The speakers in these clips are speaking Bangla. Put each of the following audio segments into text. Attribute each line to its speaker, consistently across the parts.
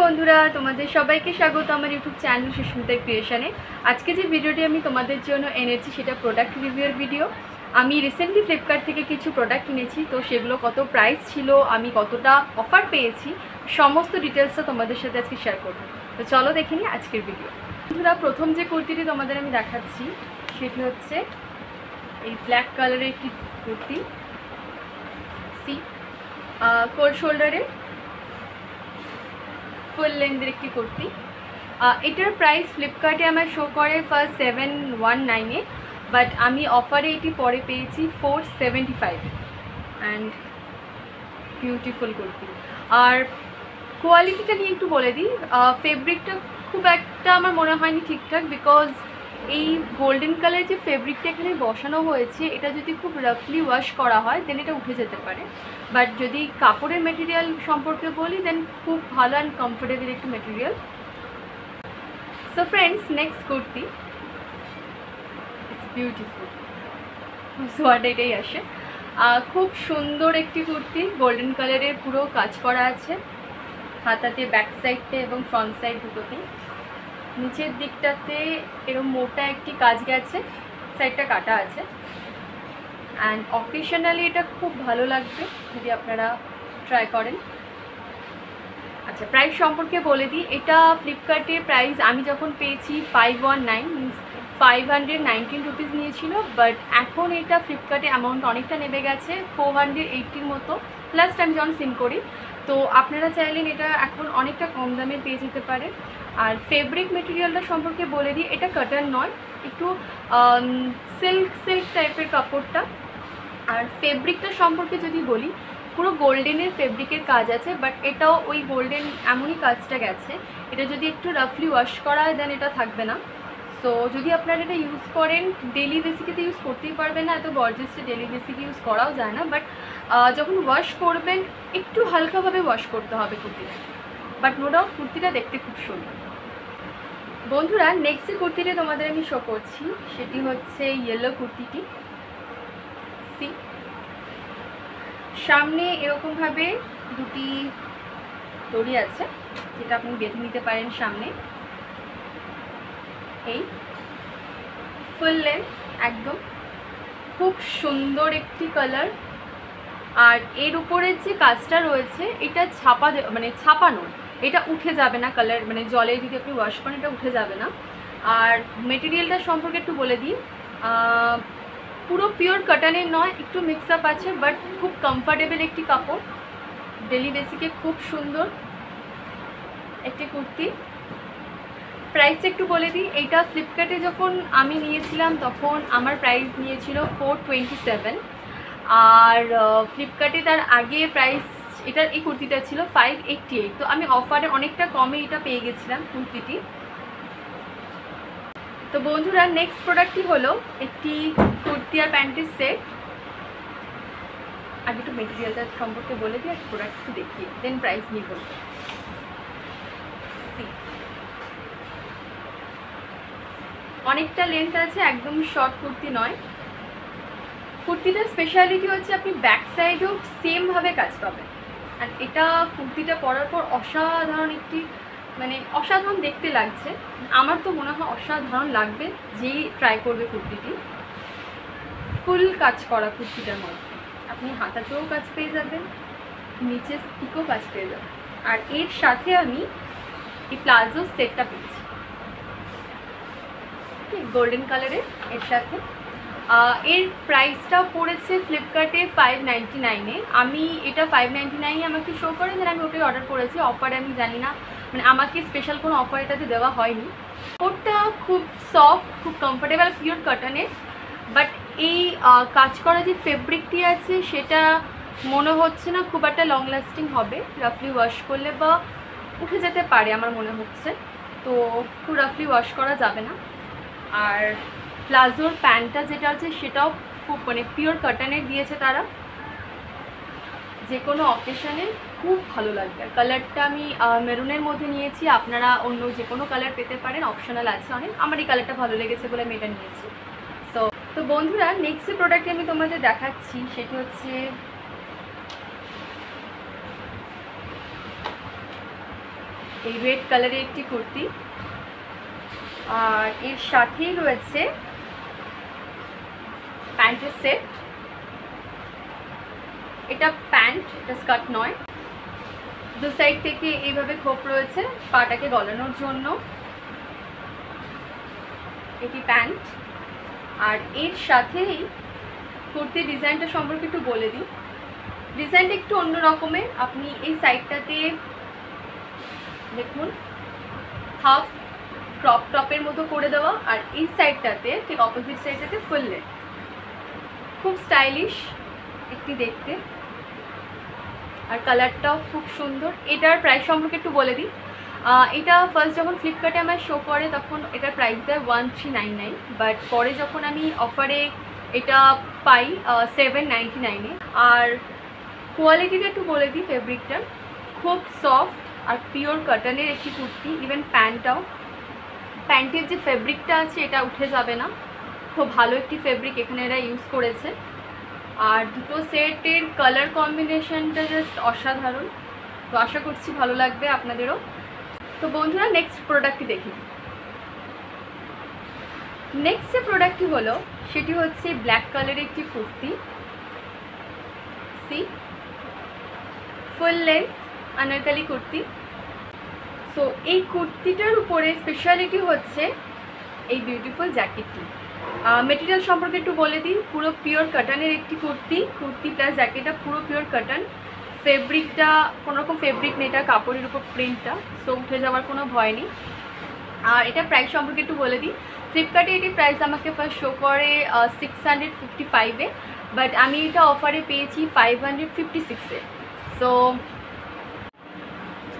Speaker 1: বন্ধুরা, তোমাদের সবাইকে স্বাগত আমার ইউটিউব চ্যানেল সুস্মিতা ক্রিয়েশনে। আজকে যে ভিডিওটি আমি তোমাদের জন্য এনেছি, সেটা প্রোডাক্ট রিভিউয়ের ভিডিও আমি রিসেন্টলি ফ্লিপকার্ট থেকে কিছু প্রোডাক্ট কিনেছি, তো সেগুলো কত প্রাইস ছিল, আমি কতটা অফার পেয়েছি, সমস্ত ডিটেলসটা তোমাদের সাথে আজকে শেয়ার করব। তো চলো দেখে নিই আজকের ভিডিও বন্ধুরা, প্রথম যে কুর্তিটি তোমাদের আমি দেখাচ্ছি, সেটি হচ্ছে এই ব্ল্যাক কালারের একটি কুর্তি। সি কোল্ড শোল্ডারের ফুল লেন্থের একটি কুর্তি। এটার প্রাইস ফ্লিপকার্টে আমার শো করে ফার্স্ট সেভেন ওয়ান নাইনে বাট আমি অফারে এটি পরে পেয়েছি four seventy five and beautiful kurti. আর কোয়ালিটিটা নিয়ে একটু বলে দিই। ফেব্রিকটা খুব একটা আমার মনে হয়নি ঠিকঠাক বিকজ এই গোল্ডেন কালার যে ফেব্রিকটা এখানে বসানো হয়েছে, এটা যদি খুব রাফলি ওয়াশ করা হয় দেন এটা উঠে যেতে পারে। বাট যদি কাপড়ের মেটেরিয়াল সম্পর্কে বলি দেন খুব ভালো অ্যান্ড কমফোর্টেবল একটি material so friends next kurti. It's beautiful সোয়াটা এটাই আসে। খুব সুন্দর একটি কুর্তি গোল্ডেন কালারের পুরো কাজ করা আছে। হাতাতে ব্যাক সাইডতে এবং ফ্রন্ট সাইড দুটোতেই নিচের দিকটাতে এরকম মোটা একটি কাজ গেছে সাইডটা কাটা আছে। অ্যান্ড অকেশনালি এটা খুব ভালো লাগবে যদি আপনারা ট্রাই করেন। আচ্ছা প্রাইস সম্পর্কে বলে দিই। এটা ফ্লিপকার্টে প্রাইস আমি যখন পেয়েছি five one nine means five hundred nineteen rupees নিয়েছিল বাট এখন এটা ফ্লিপকার্টে অ্যামাউন্ট অনেকটা নেমে গেছে ফোর হান্ড্রেড এইটির মতো। প্লাস আমি যখন সিম করি, তো আপনারা চাইলেন এটা এখন অনেকটা কম দামে পেয়ে যেতে পারে আর ফেব্রিক মেটেরিয়ালটা সম্পর্কে বলে দিই, এটা কাটার নয়, একটু সিল্ক সিল্ক টাইপের কাপড়টা। আর ফেব্রিকটা সম্পর্কে যদি বলি, পুরো গোল্ডেনের ফেব্রিকের কাজ আছে বাট এটাও ওই গোল্ডেন এমনই কাজটা গেছে। এটা যদি একটু রাফলি ওয়াশ করা হয় দেন এটা থাকবে না। সো যদি আপনারা এটা ইউজ করেন ডেলি বেসিকে তো ইউজ করতেই পারবেন না, এত গর্জেসটা ডেলি বেসিকে ইউজ করাও যায় না বাট যখন ওয়াশ করবেন, একটু হালকাভাবে ওয়াশ করতে হবে কুর্তিটা বাট নো ডাউট কুর্তিটা দেখতে খুব সুন্দর। বন্ধুরা নেক্সট যে কুর্তিটা তোমাদের আমি শো করছি, সেটি হচ্ছে ইয়েলো কুর্তিটি। সি সামনে এরকমভাবে দুটি দড়ি আছে, যেটা আপনি বেঁধে নিতে পারেন সামনে। এই ফুল লেন্থ একদম। খুব সুন্দর একটি কালার আর এর উপরে যে কাজটা রয়েছে, এটা ছাপা মানে ছাপানো এটা উঠে যাবে না কালার মানে জলে যদি আপনি ওয়াশ করেন এটা উঠে যাবে না। আর মেটেরিয়ালটা সম্পর্কে একটু বলে দিই পুরো পিওর কটনের নয়, একটু মিক্স আপ আছে বাট খুব কমফর্টেবল একটি কাপড়। ডেলি বেসিকে খুব সুন্দর একটি কুর্তি। প্রাইসটা একটু বলে দিই, এইটা ফ্লিপকার্টে যখন আমি নিয়েছিলাম তখন আমার প্রাইস নিয়েছিল ফোর টোয়েন্টি সেভেন আর ফ্লিপকার্টে তার আগে প্রাইস এটার এই কুর্তিটা ছিল ফাইভ এইটটি এইট তো আমি অফারে অনেকটা কমে এটা পেয়ে গেছিলাম কুর্তিটি। তো বন্ধুরা নেক্সট প্রোডাক্টটি হলো একটি কুর্তি আর প্যান্টের সেট আগে একটু মেটেরিয়ালটা সম্পর্কে বলে দিই আর প্রোডাক্ট একটু দেখিয়ে দেন প্রাইস নিয়ে বলব। অনেকটা লেন্থ আছে, একদম শর্ট কুর্তি নয়। কুর্তিটার স্পেশালিটি হচ্ছে আপনি ব্যাক সাইডেও সেমভাবে কাজ পাবেন। আর এটা কুর্তিটা পরার পর অসাধারণ একটি মানে অসাধারণ দেখতে লাগছে। আমার তো মনে হয় অসাধারণ লাগবে যেই ট্রাই করবে কুর্তিটি। ফুল কাজ করা কুর্তিটার মধ্যে। আপনি হাতাতেও কাজ পেয়ে যাবেন, নিচে দিকেও কাজ পেয়ে যাবেন। আর এর সাথে আমি এই প্লাজো সেটটা পেয়েছি। গোল্ডেন কালারের এর সাথে। এর প্রাইসটা পড়েছে ফ্লিপকার্টে ফাইভ নাইনটি নাইনে আমি এটা ফাইভ নাইনটি নাইনে আমাকে শো করে দেন আমি ওটাই অর্ডার করেছি। অফারে আমি জানি না। মানে আমাকে স্পেশাল কোনো অফার এটাতে দেওয়া হয়নি। ওটা খুব সফট খুব কমফোর্টেবল পিওর কটনের বাট এই কাজ করা যে ফেব্রিকটি আছে, সেটা মনে হচ্ছে না খুব একটা লং লাস্টিং হবে। রাফলি ওয়াশ করলে বা উঠে যেতে পারে, আমার মনে হচ্ছে। তো খুব রাফলি ওয়াশ করা যাবে না। আর প্লাজোর প্যান্টটা যেটা আছে সেটাও খুব মানে পিওর কটনের দিয়েছে তারা। যে কোনো অকেশনে খুব ভালো লাগবে। কালারটা আমি মেরুনের মধ্যে নিয়েছি। আপনারা অন্য যে কোনো কালার পেতে পারেন অপশনাল আছে অনেক। আমার এই কালারটা ভালো লেগেছে বলে আমি এটা নিয়েছি। সো তো বন্ধুরা নেক্সট যে প্রোডাক্ট আমি তোমাদের দেখাচ্ছি, সেটি হচ্ছে এই রেড কালারের একটি কুর্তি। আর এর সাথেই রয়েছে প্যান্টের সেট এটা প্যান্ট, এটা স্কার্ট নয়। দু সাইড থেকে এইভাবে খোপ রয়েছে, পাটাকে গলানোর জন্য। এটি প্যান্ট। আর এর সাথেই কুর্তির ডিজাইনটা সম্পর্কে একটু বলে দিই। ডিজাইনটা একটু অন্য রকমের আপনি এই সাইডটাতে দেখুন, হাফ ক্রপ টপের মতো করে দেওয়া। আর এই সাইডটাতে, ঠিক অপোজিট সাইডটাতে ফুল লেন্থ খুব স্টাইলিশ একটি দেখতে। আর কালারটাও খুব সুন্দর। এটার প্রাইস সম্পর্কে একটু বলে দিই। এটা ফার্স্ট যখন ফ্লিপকার্টে আমার শো করে, তখন এটার প্রাইস দেয় one three nine nine but পরে যখন আমি অফারে এটা পাই সেভেন নাইনটি নাইনে আর কোয়ালিটিটা একটু বলে দিই ফেব্রিকটার খুব সফট আর পিওর কটনের একটি কুর্তি ইভেন প্যান্টটাও প্যান্টের যে ফেব্রিকটা আছে, এটা উঠে যাবে না। খুব ভালো একটি ফেব্রিক এখানে এরা ইউজ করেছে। আর দুটো সেটের কালার কম্বিনেশনটা জাস্ট অসাধারণ। তো আশা করছি ভালো লাগবে আপনাদেরও। তো বন্ধুরা নেক্সট প্রোডাক্টটি দেখি। নেক্সট যে প্রোডাক্টটি হলো, সেটি হচ্ছে ব্ল্যাক কালারের একটি kurti. C full length Anarkali kurti. So এই কুর্তিটার উপরে স্পেশালিটি হচ্ছে এই বিউটিফুল জ্যাকেটটি মেটেরিয়াল সম্পর্কে একটু বলে দিই। পুরো পিওর কাটানের একটি কুর্তি। কুর্তি প্লাস জ্যাকেটটা পুরো পিওর কাটান ফেব্রিকটা কোনো রকম ফেব্রিক নেই, এটা কাপড়ের উপর প্রিন্টটা সো উঠে যাওয়ার কোনো ভয় নেই। আর এটা প্রাইস সম্পর্কে একটু বলে দিই। ফ্লিপকার্টে এটি প্রাইস আমাকে ফার্স্ট শো করে সিক্স হান্ড্রেড ফিফটি ফাইভে বাট আমি এটা অফারে পেয়েছি ফাইভ হান্ড্রেড ফিফটি সিক্সে সো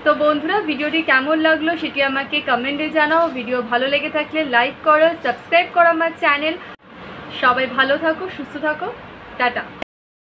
Speaker 1: তো বন্ধুরা, ভিডিওটি কেমন লাগল সেটি আমাকে কমেন্টে জানাও। ভিডিও ভালো লেগে থাকলে লাইক করো সাবস্ক্রাইব করো আমার চ্যানেল। সবাই ভালো থাকো, সুস্থ থাকো। টাটা।